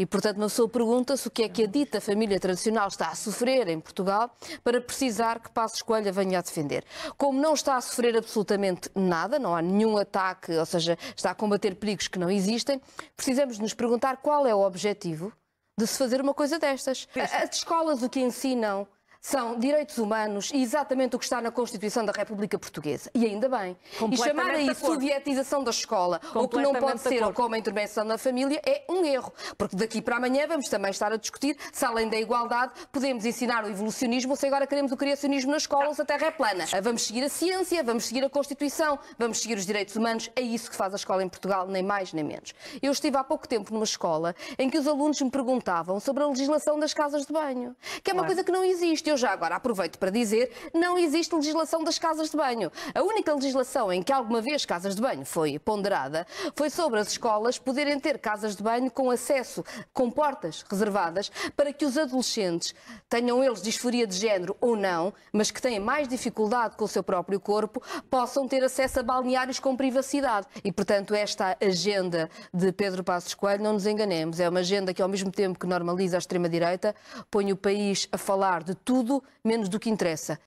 E, portanto, uma pessoa pergunta-se o que é que a dita família tradicional está a sofrer em Portugal para precisar que Passos Coelho venha a defender. Como não está a sofrer absolutamente nada, não há nenhum ataque, ou seja, está a combater perigos que não existem, precisamos nos perguntar qual é o objetivo de se fazer uma coisa destas. As escolas o que ensinam são direitos humanos e exatamente o que está na Constituição da República Portuguesa. E ainda bem. E chamar aí sovietização da escola, ou que não pode ser, ou como a intervenção da família, é um erro. Porque daqui para amanhã vamos também estar a discutir se, além da igualdade, podemos ensinar o evolucionismo ou se agora queremos o criacionismo na escola ou se a Terra é plana. Vamos seguir a ciência, vamos seguir a Constituição, vamos seguir os direitos humanos. É isso que faz a escola em Portugal, nem mais nem menos. Eu estive há pouco tempo numa escola em que os alunos me perguntavam sobre a legislação das casas de banho, que é uma coisa que não existe eu já agora aproveito para dizer, não existe legislação das casas de banho. A única legislação em que alguma vez casas de banho foi ponderada foi sobre as escolas poderem ter casas de banho com acesso, com portas reservadas, para que os adolescentes, tenham eles disforia de género ou não, mas que têm mais dificuldade com o seu próprio corpo, possam ter acesso a balneários com privacidade. E, portanto, esta agenda de Pedro Passos Coelho, não nos enganemos, é uma agenda que, ao mesmo tempo que normaliza a extrema-direita, põe o país a falar de tudo menos do que interessa,